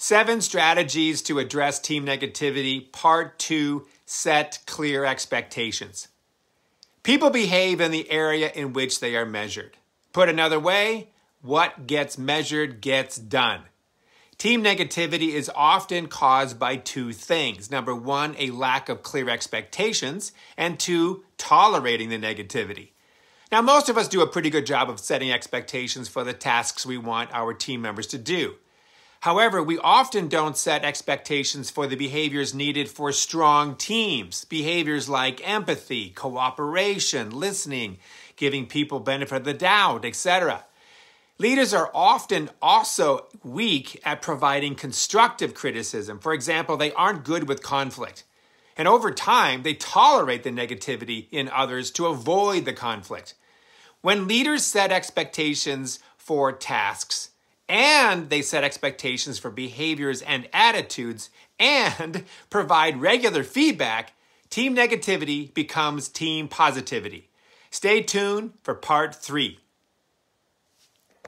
Seven strategies to address team negativity. Part two set clear expectations. People behave in the area in which they are measured. Put another way, what gets measured gets done. Team negativity is often caused by two things. Number one, a lack of clear expectations, and two, tolerating the negativity. Now, most of us do a pretty good job of setting expectations for the tasks we want our team members to do. However, we often don't set expectations for the behaviors needed for strong teams. Behaviors like empathy, cooperation, listening, giving people benefit of the doubt, etc. Leaders are often also weak at providing constructive criticism. For example, they aren't good with conflict. And over time, they tolerate the negativity in others to avoid the conflict. When leaders set expectations for tasks, and they set expectations for behaviors and attitudes, and provide regular feedback, team negativity becomes team positivity. Stay tuned for part three.